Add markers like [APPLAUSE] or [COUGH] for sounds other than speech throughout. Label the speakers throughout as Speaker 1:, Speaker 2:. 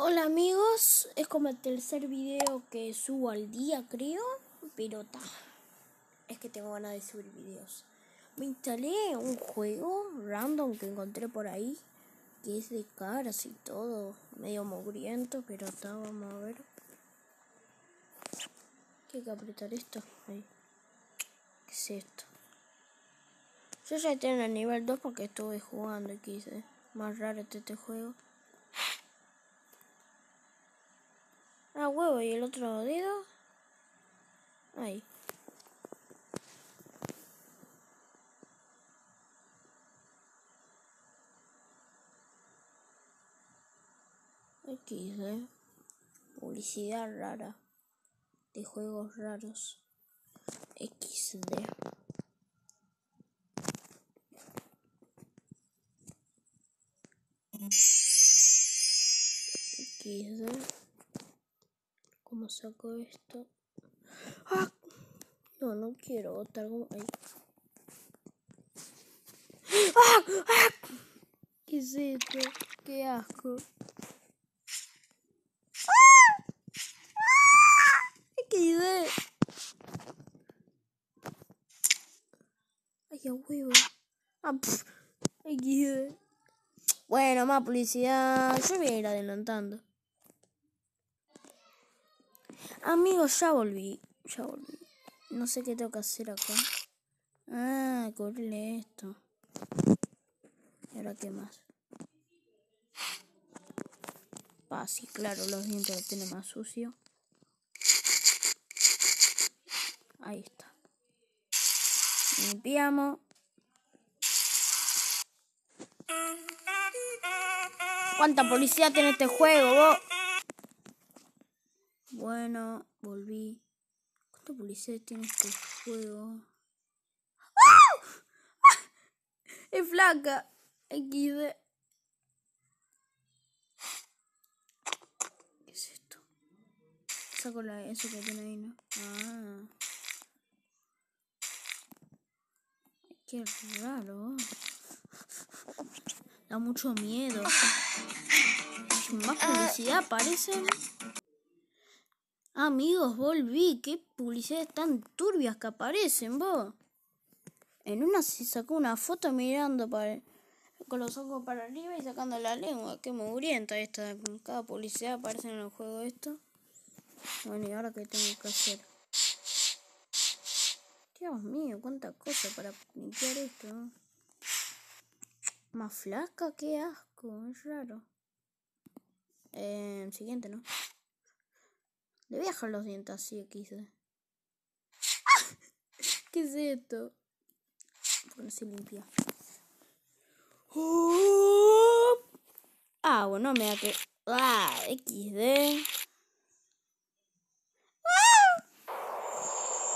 Speaker 1: Hola amigos, es como el tercer video que subo al día creo, pero ta, es que tengo ganas de subir videos. Me instalé un juego random que encontré por ahí, que es de caras y todo, medio mugriento, pero está, vamos a ver. Hay que apretar esto, ahí. ¿Qué es esto? Yo ya estoy en el nivel 2 porque estuve jugando y quise. Más raro este, este juego. Ah, huevo, ¿y el otro dedo? Ahí. XD. Publicidad rara. De juegos raros. XD. XD. ¿Cómo saco esto? ¡Ah! No, no quiero botar como... Ahí. ¡Ah! ¡Ah! ¿Qué es esto? ¡Qué asco! ¡Ah! ¡Ah! ¡Qué idea! ¡Ay, a huevo! ¡Ah! ¡Ay, qué idea! Bueno, más publicidad. Yo voy a ir adelantando. Amigos, ya volví. Ya volví. No sé qué tengo que hacer acá. Ah, cubrirle esto. ¿Y ahora qué más? Ah, sí, claro, los dientes lo tiene más sucio. Ahí está. Limpiamos. ¿Cuánta policía tiene este juego, vos? Bueno, volví. ¿Cuánta publicidad tiene este juego? ¡Ah! Es flaca. XD. ¿Qué es esto? Saco la, eso que tiene ahí, ¿no? Ah. Qué raro. Da mucho miedo. Más publicidad aparecen. Amigos, volví. Qué publicidades tan turbias que aparecen, vos. En una se sacó una foto mirando para, con los ojos para arriba y sacando la lengua. Qué mugrienta esta. Cada publicidad aparece en el juego esto. Bueno, ¿y ahora qué tengo que hacer? Dios mío, cuánta cosa para limpiar esto. Más flaca, qué asco, es raro. Eh, siguiente, ¿no? Le voy los dientes así, quise. [LAUGHS] ¿Qué es esto? Porque no se limpia. Ah, bueno, me da que. Ah, XD.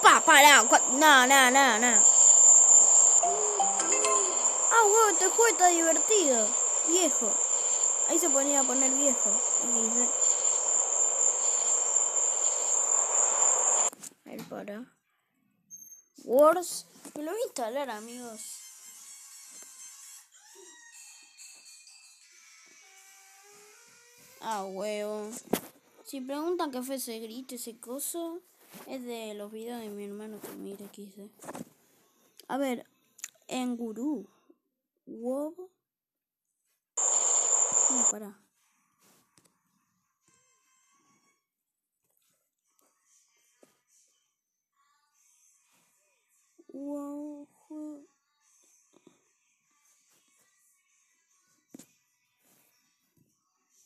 Speaker 1: Pa, para. No, no, no, no. Ah, huevo, este juego está divertido. Viejo. Ahí se ponía a poner viejo. XD. Para. Wars. Me lo voy a instalar, amigos. Ah, huevo. Si preguntan qué fue ese grito, ese coso, es de los videos de mi hermano que mira aquí. A ver, en gurú. Wow. No, para. Wow.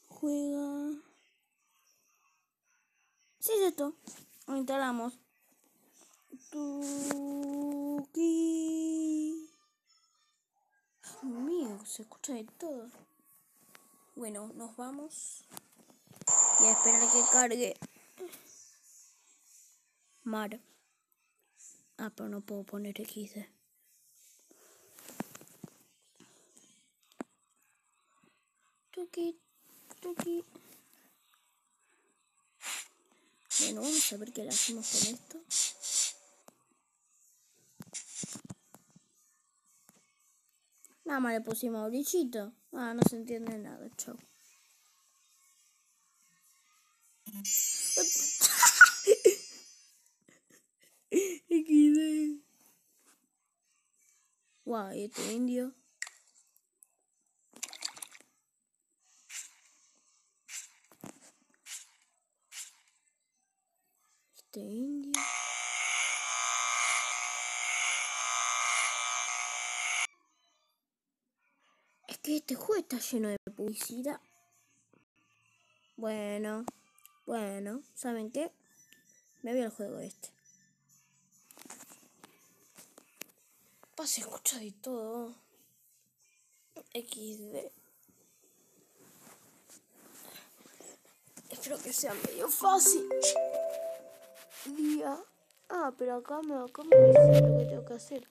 Speaker 1: Juega. Sí, es esto. Instalamos. Tuki. Dios mío, se escucha de todo. Bueno, nos vamos. Y a esperar que cargue. Mar. Ah, pero no puedo poner XD. Tuki, tuki. Bueno, vamos a ver qué le hacemos con esto. Nada más le pusimos brillito. Ah, no se entiende nada, chau. [LAUGHS] XD. ¿y este indio. Este indio. Es que este juego está lleno de publicidad. Bueno, bueno, ¿saben qué? Me voy al juego este. Pase, escucha de todo. XD. Espero que sea medio fácil. Día. Ah, pero acá me, acá me dice lo que tengo que hacer.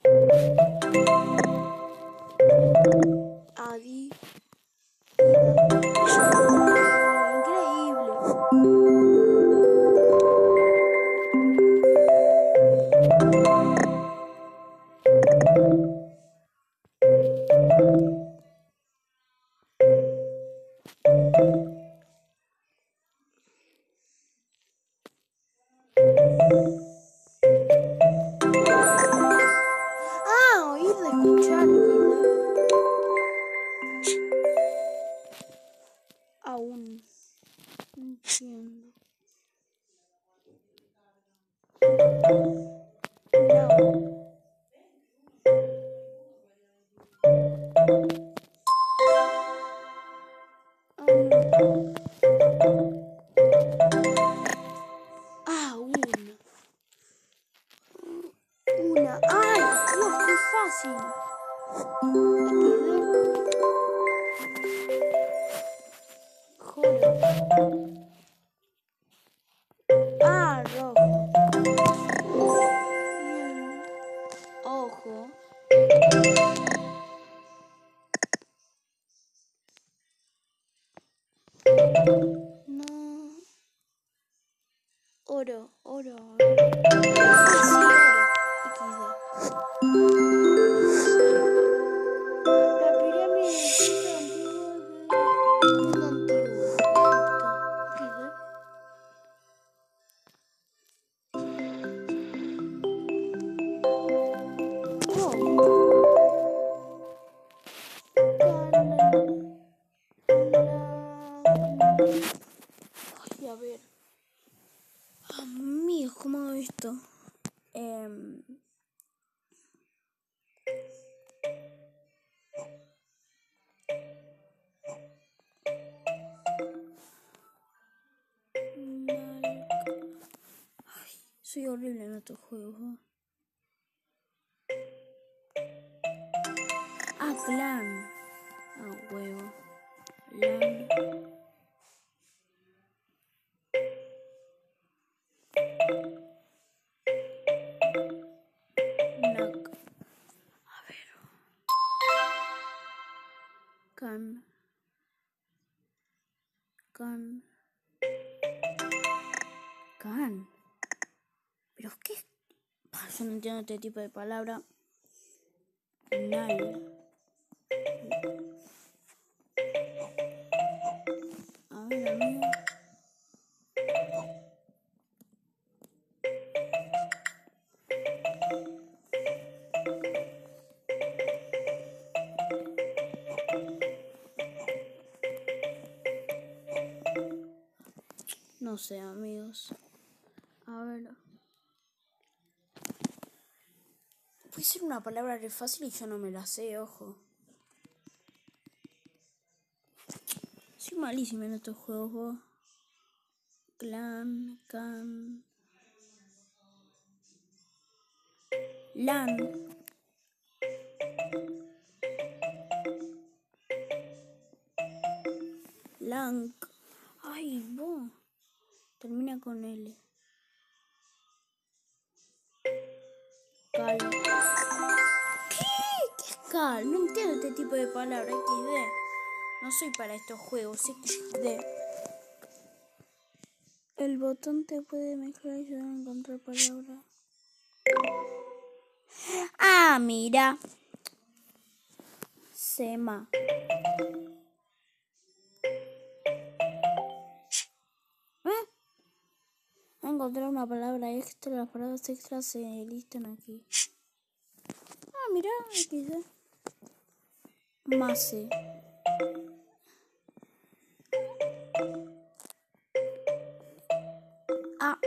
Speaker 1: Yo no entiendo este tipo de palabra. Nal. A ver, amigo. No sé, amigos. A ver. Ser una palabra re fácil y yo no me la sé, ojo. Soy malísima en estos juegos. vos. Clan, can. Lan. Lang. Ay, vos. Termina con L. Cal. No entiendo este tipo de palabra XD. No soy para estos juegos XD. El botón te puede mezclar y ayudar a encontrar palabras. Ah, mira. Sema. ¿Eh? encontrar una palabra extra. Las palabras extras se listan aquí. Ah, mira, aquí Mase. Ah.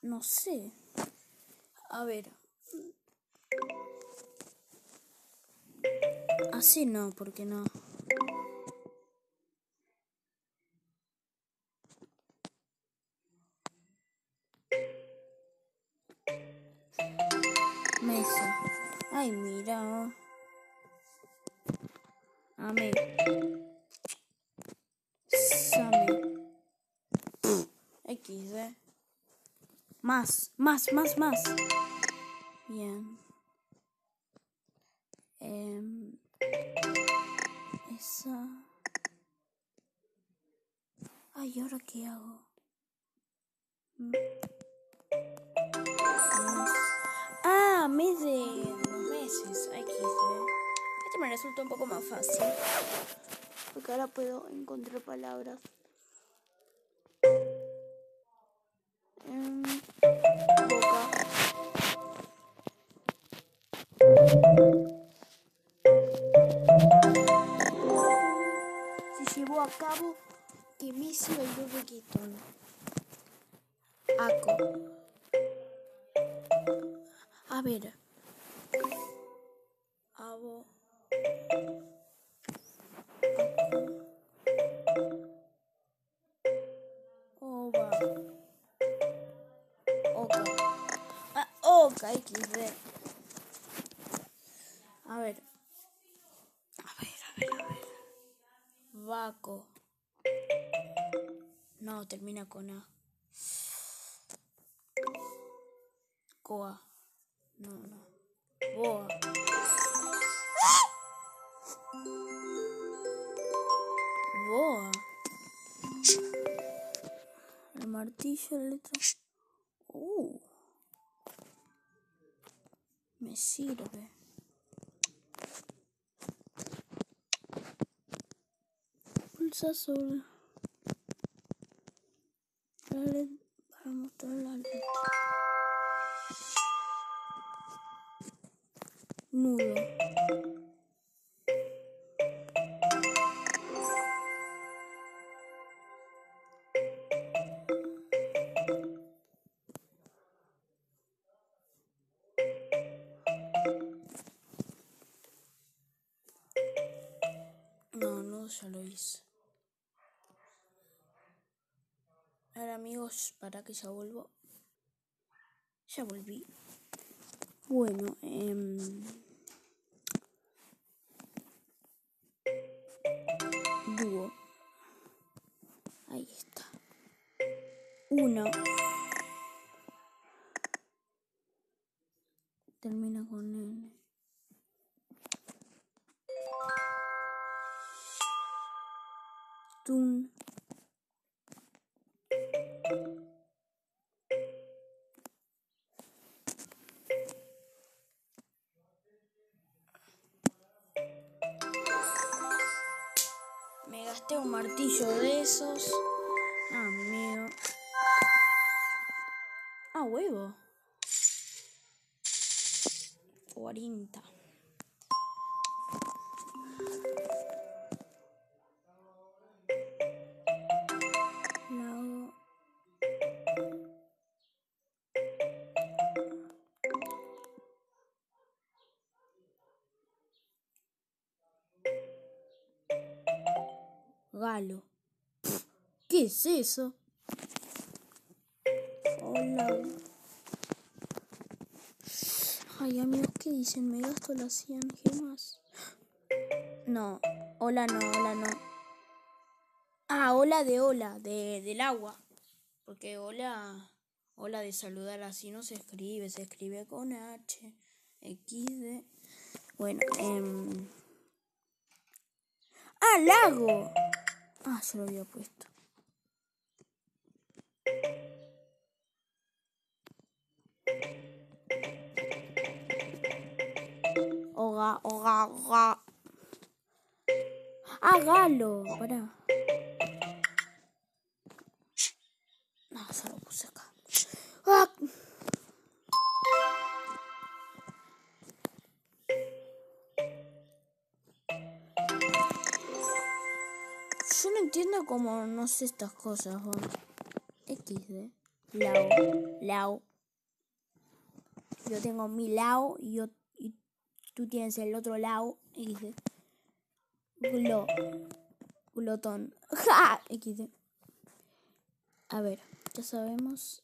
Speaker 1: No sé. A ver. Así no, porque no. Ay, mira. Ame. Same. XD. Más, más, más, más. Bien. Em, esa. Ay, ¿y ahora qué hago? Mm. Ah, mes de meses. XD. Este me resulta un poco más fácil. Porque ahora puedo encontrar palabras. Se llevó a cabo que Messi bailó reggaetón. Aco. A ver. XD. A ver. A ver, a ver, a ver. Vaco. No, termina con A. Coa. No, no. Boa. Boa. El martillo, la letra. Uh. Me sirve. Pulsa sobre. La let- para mostrar la letra. Nudo. Amigos, para que ya vuelvo. Ya volví. Bueno, em, dúo. Ahí está. Uno. Termina con N. Tun. 40. Lago. Galo. ¿Qué es eso? Dicen? ¿Me gasto las 100 gemas? No, hola no, hola no. Ah, hola de hola, de, del agua. Porque hola, hola de saludar así no se escribe, se escribe con H, XD. Bueno, em... Ah, lago. Ah, yo lo había puesto. Hágalo. No, se lo puse acá. ¡Ah! Yo no entiendo cómo no sé estas cosas. Bueno. XD. Lao. Lao. Yo tengo mi Lao y yo tú tienes el otro lao. XD. Glo. Glotón. [LAUGHS] ¡Ja! XD. A ver, ya sabemos.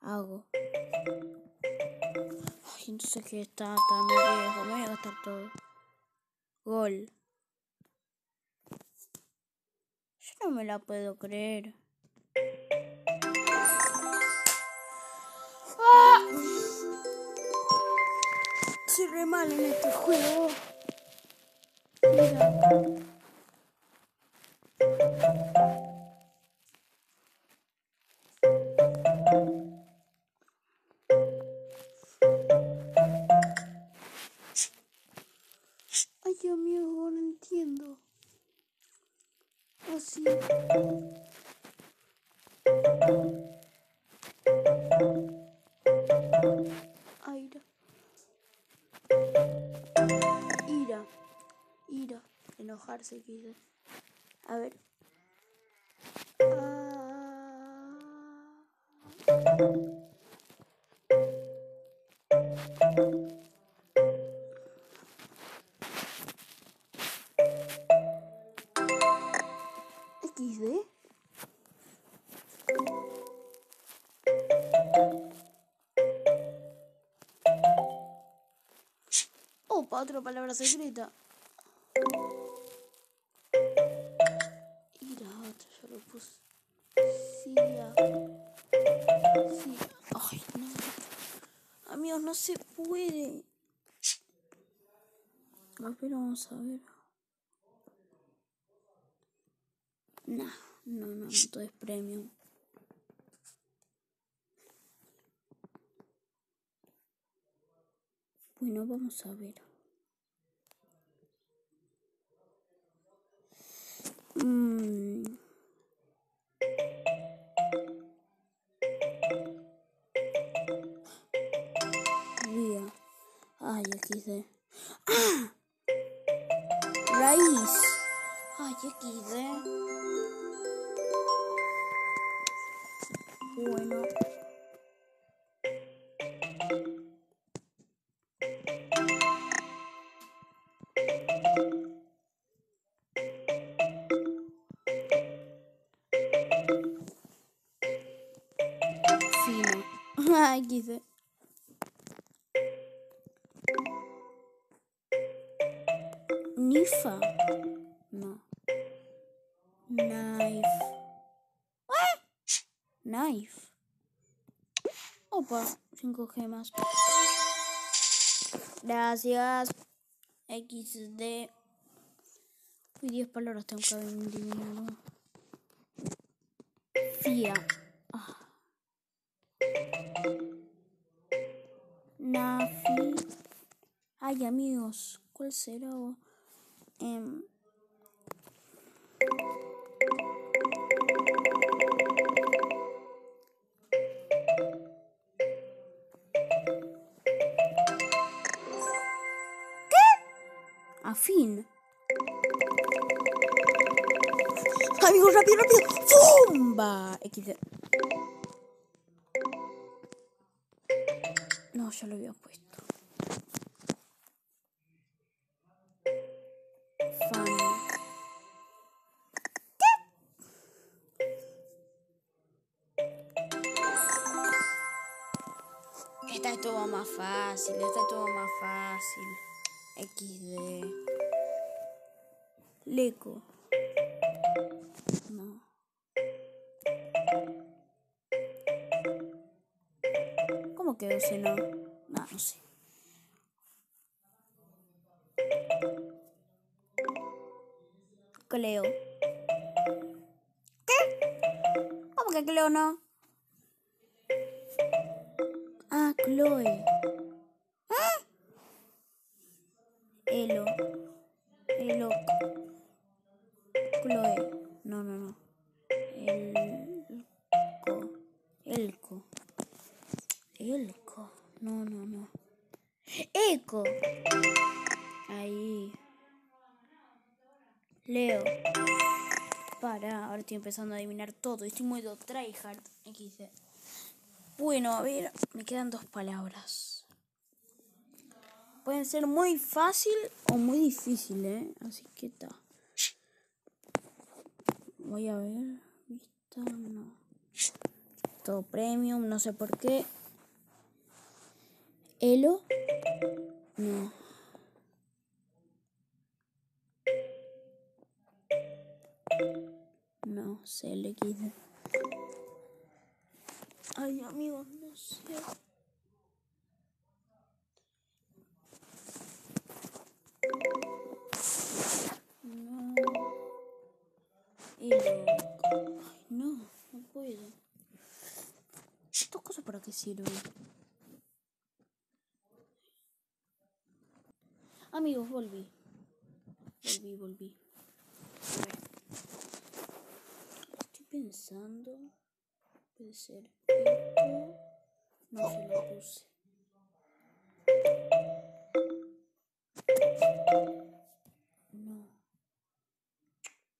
Speaker 1: Hago. Ay, entonces que está tan viejo. Me voy a gastar todo. Gol. Yo no me la puedo creer. Soy re mal en este juego. Mira. Enojarse, quise. A ver. Ah. Otra palabra secreta. No se puede. A ver, vamos a ver. No, no, no, no, todo es premium. Bueno, vamos a ver. Bueno. Fino. [LAUGHS] Ay, XD. Nifa. Gemas. Gracias. XD. Uy, 10 palabras tengo que adivinar. Fia. Ah. Nafi. Ay, amigos, ¿cuál será? Em, Afín. Amigos, rápido, rápido. ¡Fumba! XD. No, ya lo había puesto. Fan. Esta estuvo más fácil, esta estuvo más fácil. XD. Leco. No. ¿Cómo quedó ese no? No, no sé. Cleo. ¿Qué? ¿Cómo que Cleo no? Empezando a adivinar todo. Estoy muy tryhard. Bueno, a ver, me quedan dos palabras. Pueden ser muy fácil o muy difícil, ¿eh? Así que está. Voy a ver. Vista, no. Todo premium, no sé por qué. Elo. No. No, sé, le quise. Ay, amigos, no sé. No. No, puedo. ¿Estas cosas para qué sirven? Amigos, volví. Volví, volví. A ver. Estoy pensando. Puede ser. No se lo puse. No.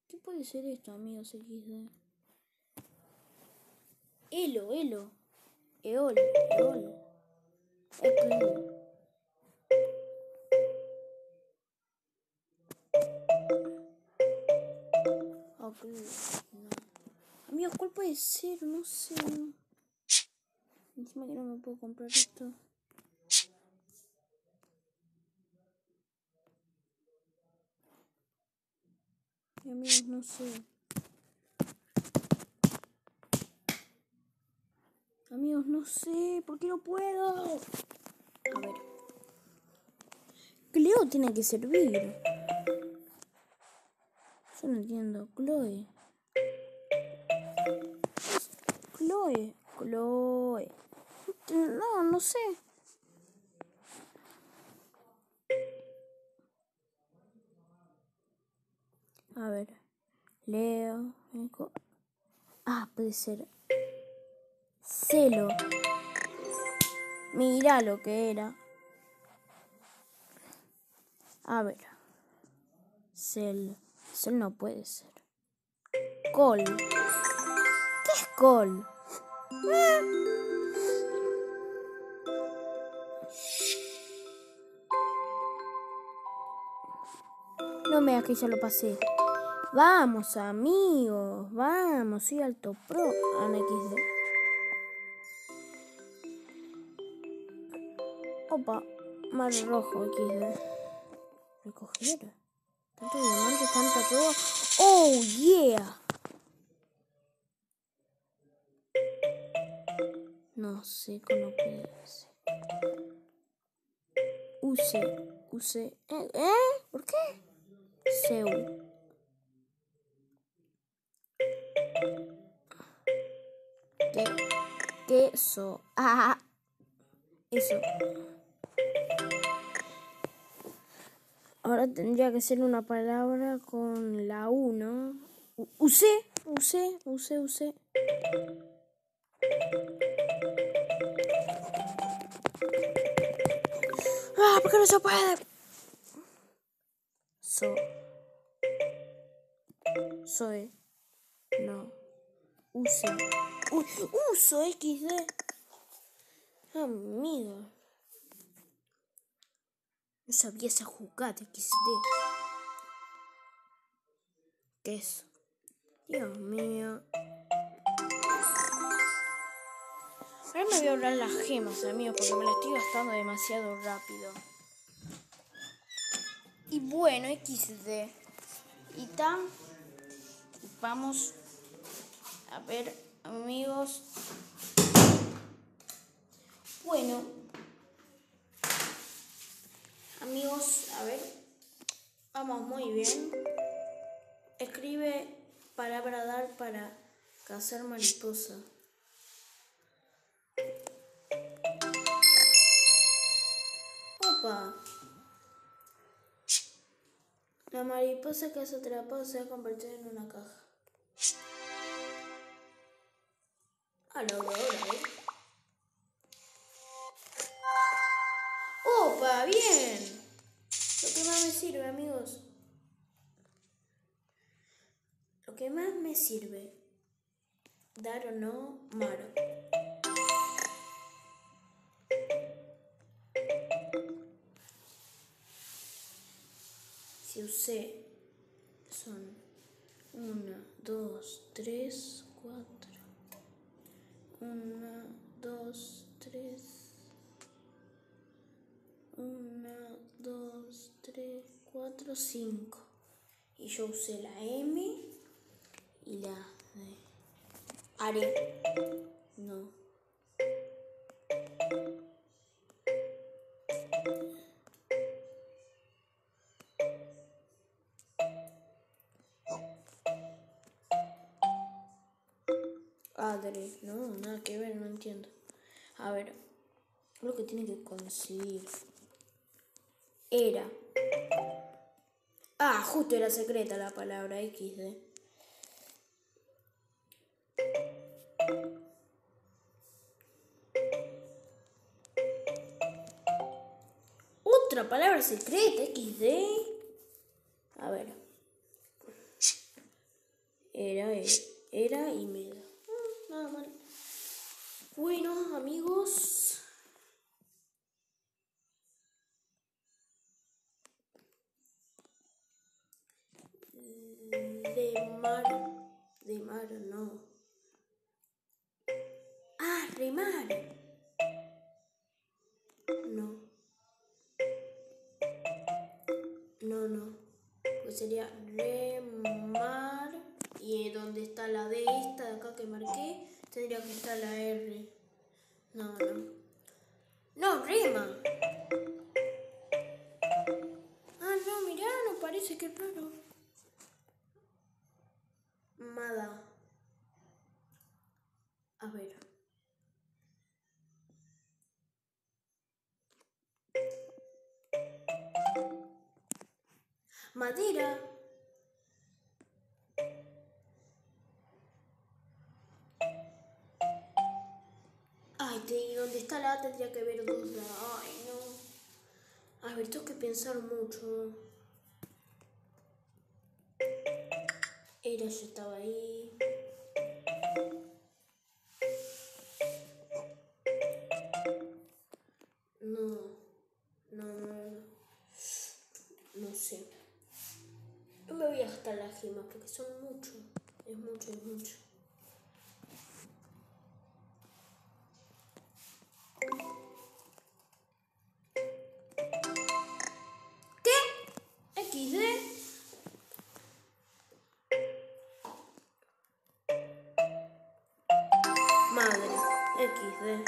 Speaker 1: ¿Qué puede ser esto, amigos XD? Elo, Elo. Eol, Eol. Eclo. Ok, Amigos, ¿cuál puede ser? No sé. Encima que no me puedo comprar esto. Y amigos, no sé. Amigos, no sé. ¿Por qué no puedo? A ver. Cleo tiene que servir. Yo no entiendo. Chloe. Chloe. Chloe. No, no sé. A ver. Leo. Ah, puede ser. Celo. Mira lo que era. A ver. Cel. Cel no puede ser. Col. ¿Qué es col? No me que ya lo pasé. Vamos, amigos. Vamos, soy alto pro. XD. Opa, mar rojo XD. Recoger. Tanto diamante, tanta todo. Oh, yeah. No sé cómo puede ser. Use, use. ¿Eh? ¿Eh? ¿Por qué? Seu. ¿Qué? Queso. Ah, eso. Ahora tendría que ser una palabra con la 1. Usé, usé, usé, usé. Ah, ¿por qué no se puede? So. Soy. No. Use. Uy, uso XD. Amigo. No sabía esa jugada XD. ¿Qué es? Dios mío. Ahora me voy a ahorrar las gemas, amigos, porque me las estoy gastando demasiado rápido. Y bueno, XD. Y tan. Vamos a ver, amigos. Bueno. Amigos, a ver. Vamos muy bien. Escribe palabra dar para cazar mariposa. La mariposa que se atrapó se ha convertido en una caja. A la hora, ¿eh? ¡Opa! ¡Bien! Lo que más me sirve, amigos. Lo que más me sirve. Dar o no, Maro. sucede son 1, 2, 3, 4. 1, 2, 3. 1, 2, 3, 4, 5. Y yo usé la M y la D. Haré. No. A ver, lo que tiene que conseguir era... Ah, justo era secreta la palabra XD. Otra palabra secreta, XD. mar, de no. Ah, remar. pensar mucho. dice.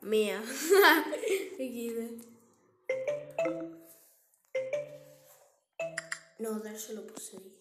Speaker 1: Mía. [LAUGHS] no, dárselo por seguir.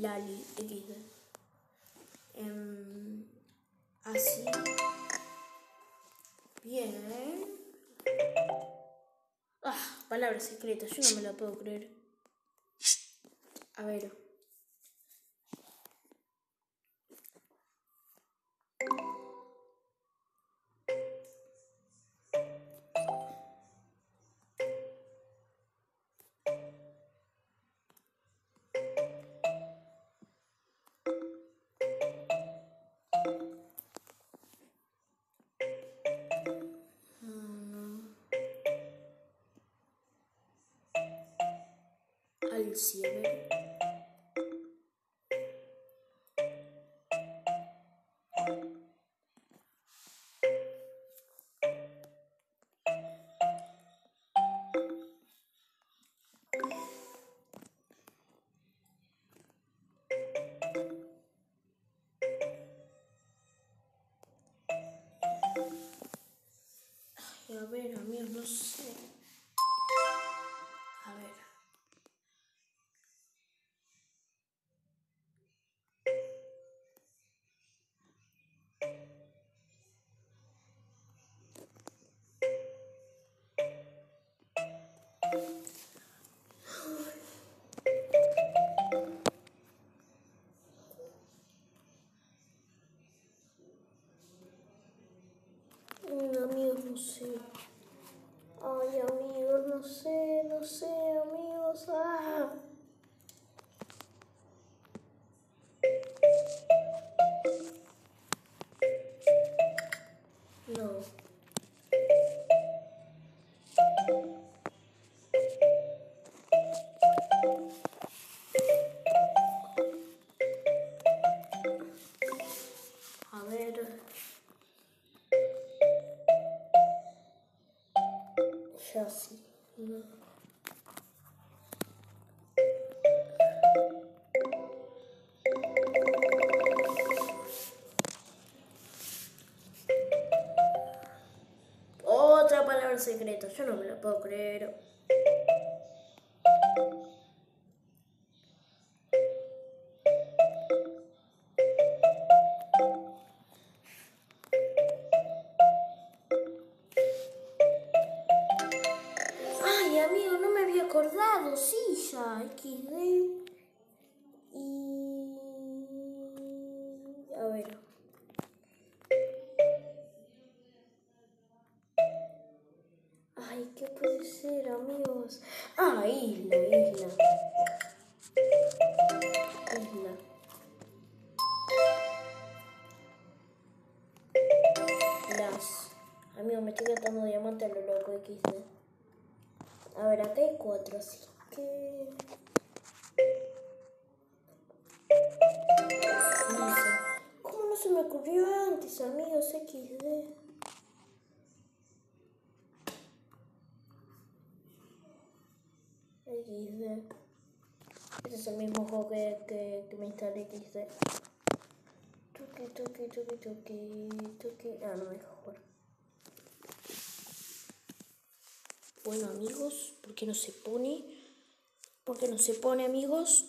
Speaker 1: Lali XD. Um, em, así. Bien. Ah, palabras escritas, yo no me la puedo creer. A ver. Ay, Secreta, yo no me la puedo creer. Ay, ¿qué puede ser, amigos? Ah, isla, isla. Isla. Las. Amigo, me estoy gastando diamante a lo loco XD. A ver, acá hay cuatro, así que... ¿Cómo no se me ocurrió antes, amigos? XD. XD. Es el mismo juego que, que, me instalé XD. Tuki, tuki, tuki, tuki, tuki. Ah, no me deja jugar. Bueno amigos, ¿por qué no se pone? ¿Por qué no se pone amigos?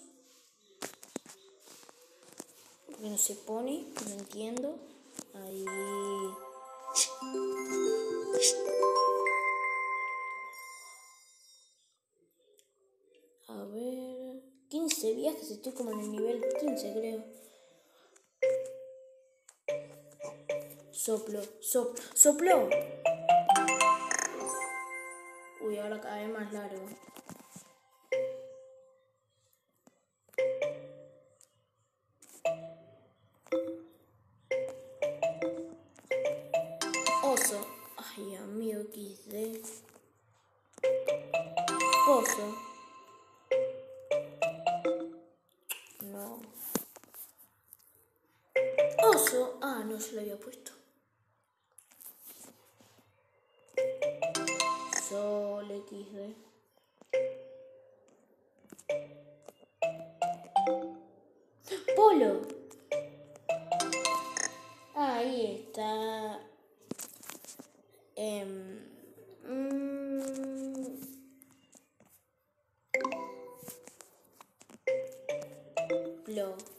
Speaker 1: ¿Por qué no se pone? No entiendo. Ahí. Viajes, estoy como en el nivel 15 creo. Soplo, soplo, soplo. Uy, ahora cada vez más largo. Oso. Ay, amigo, XD. Oso. Ah, no se lo había puesto. Sol XD. Polo. Ahí está. Em, mm, Plo.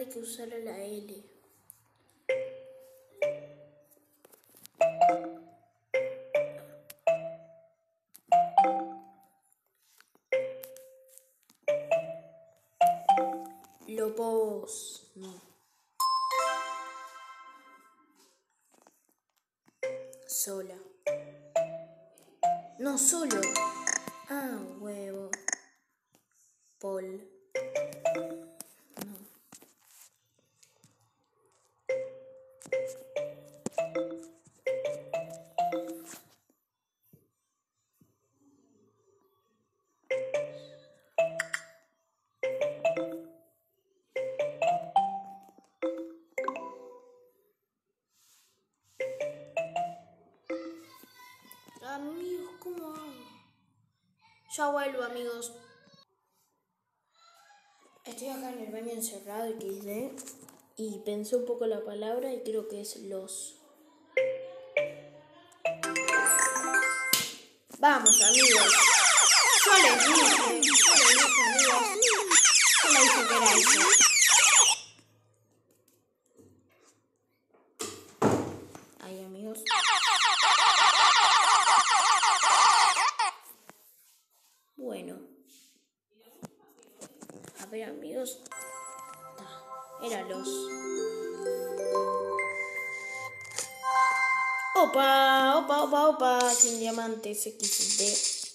Speaker 1: Hay que usar la L. Lobos. No. Sola. No, solo. Ah, huevo. Paul. Ya vuelvo, amigos. Estoy acá en el baño encerrado XD y pensé un poco la palabra y creo que es los. Vamos, amigos. Yo les dije, yo les dije, amigos. Yo les dije que era eso. Diamantes XD.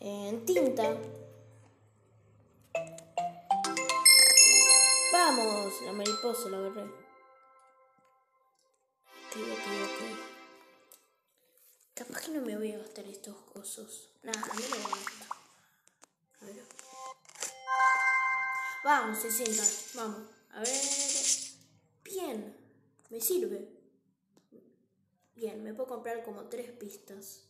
Speaker 1: En tinta. Vamos, la mariposa la agarré. Capaz que no me voy a gastar estos cosos. Nada, no me voy a gastar. A ver. Vamos, 60. Vamos. A ver. Bien. Me sirve. Bien, me puedo comprar como tres pistas.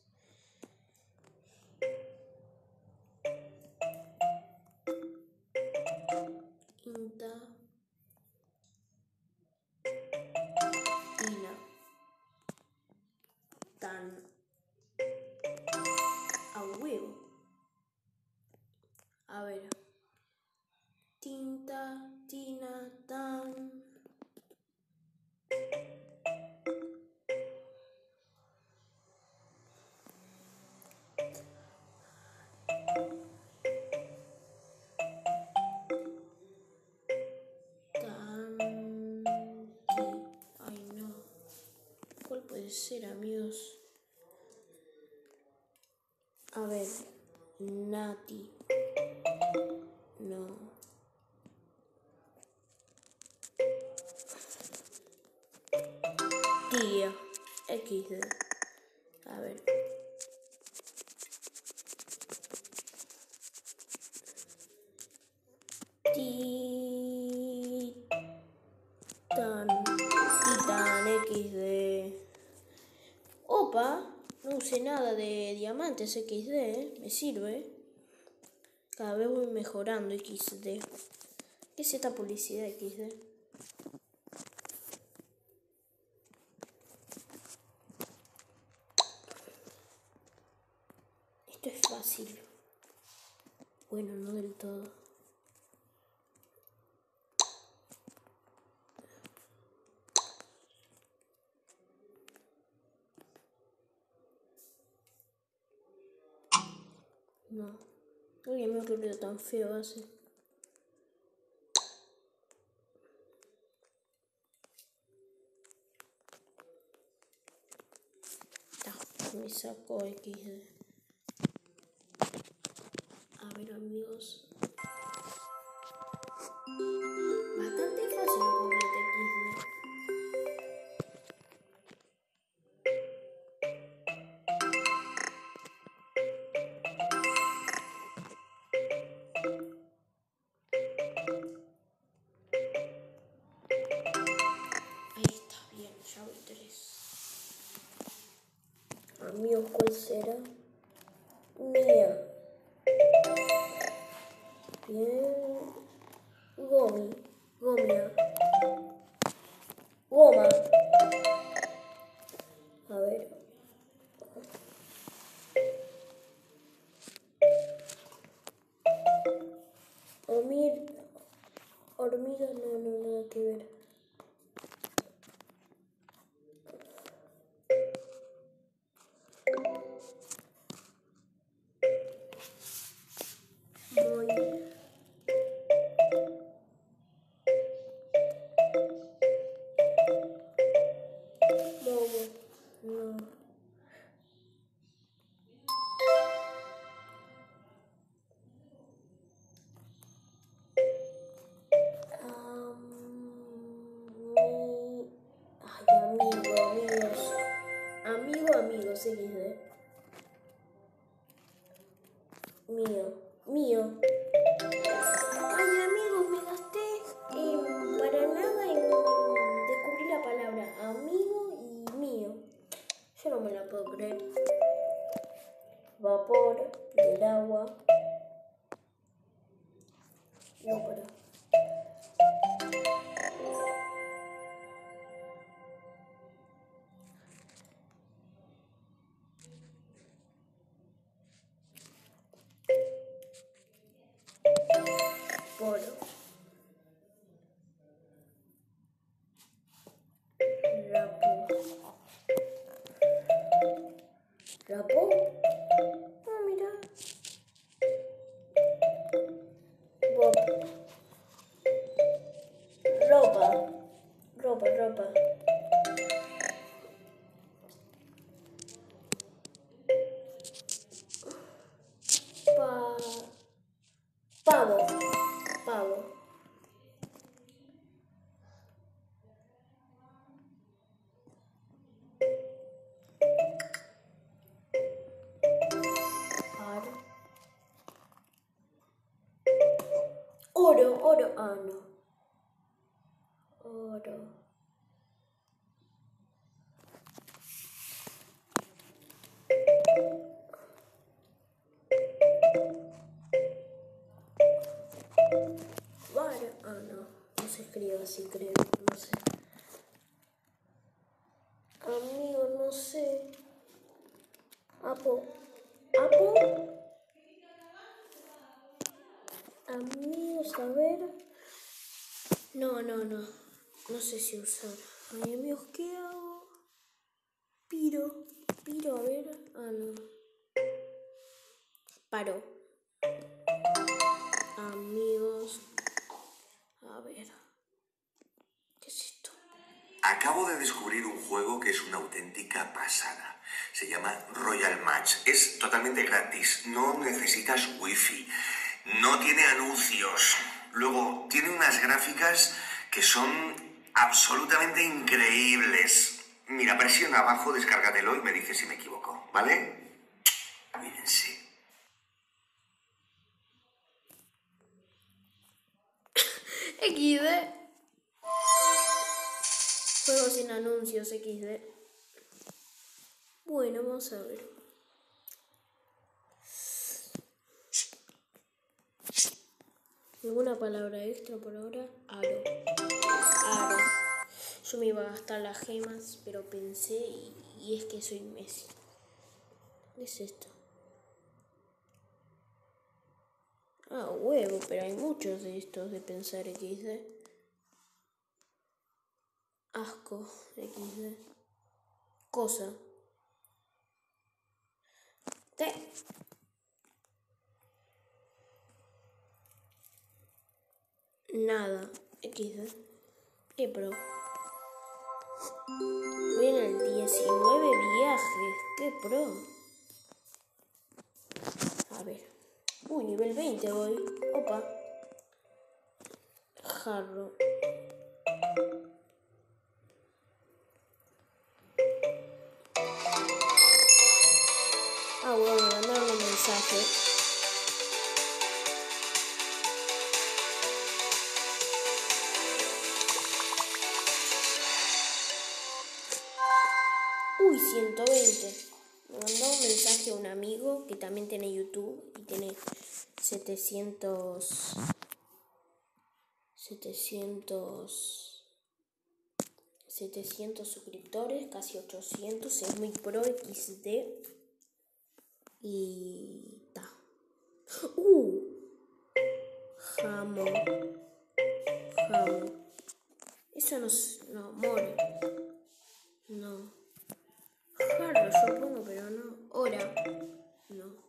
Speaker 1: ¿Cuál puede ser, amigos? A ver. Nati. Diamantes XD. Me sirve. Cada vez voy mejorando XD. ¿Qué es esta publicidad XD? Esto es fácil. Bueno, no del todo. No. Uy, me qué ruido tan feo hace. Ta, me sacó XD. A ver, amigos. Hormiga, no, no, nada que ver. Bubbles. No, no, no. No sé si usar. Ay, amigos, ¿qué hago? Piro. Piro, a ver. Ah, no. Paro. Amigos. A ver. ¿Qué es esto?
Speaker 2: Acabo de descubrir un juego que es una auténtica pasada. Se llama Royal Match. Es totalmente gratis. No necesitas wifi. No tiene anuncios. Gráficas que son absolutamente increíbles. Mira, presiona abajo, descárgatelo y me dices si me equivoco, ¿vale? Cuídense.
Speaker 1: XD. Juego sin anuncios XD. Bueno, vamos a ver. ¿Alguna palabra extra por ahora? Aro. Aro. Yo me iba a gastar las gemas, pero pensé y, y es que soy Messi. ¿Qué es esto? Ah, huevo, pero hay muchos de estos de pensar XD. Asco, XD. Cosa. Te. Nada, XD. ¿Qué pro? Vienen 19 viajes, qué pro. A ver. Uy, nivel 20 voy. Opa. Jarro. Ah, bueno, me mandaron un mensaje. Uy, 120. Me mandó un mensaje a un amigo que también tiene YouTube y tiene 700 700 700 suscriptores, casi 800, es muy pro XD y ta. Uh. Jamón. Jamón. Eso no no, more. No. Jarro, supongo, pero no. Hora. No.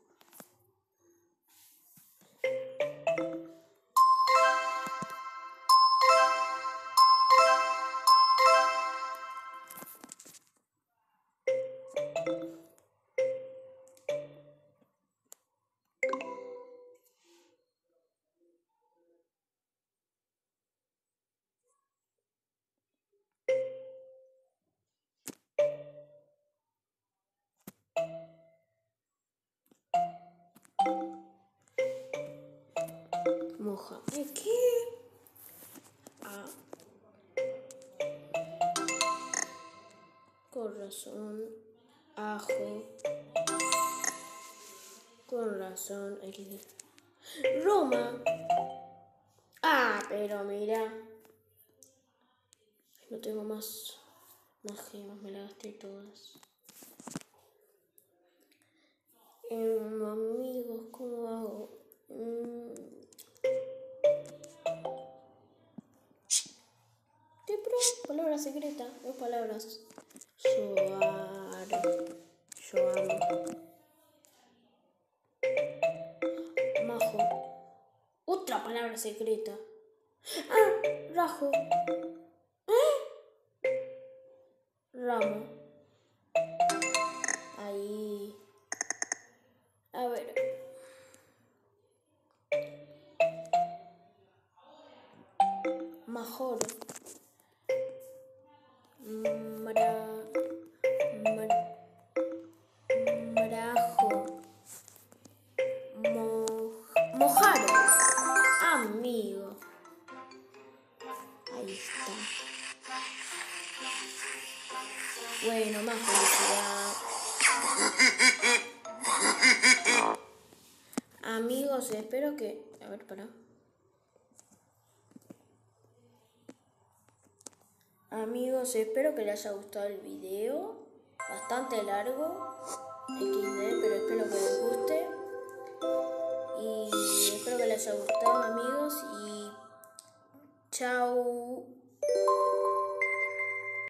Speaker 1: Corazón. Ajo. Con razón. Roma. Ah, pero mira. No tengo más, más gemas, me las gasté todas. Em, amigos, ¿cómo hago? Mm. ¿Qué pro? Palabra secreta, dos palabras. Soar. Amo. Majo. Otra palabra secreta. Ah, rajo. ¿Eh? Ramo. Ahí. A ver. Majoro. Amigos, espero que les haya gustado el video. Bastante largo. XD, pero espero que les guste. Y espero que les haya gustado, amigos. Y chao.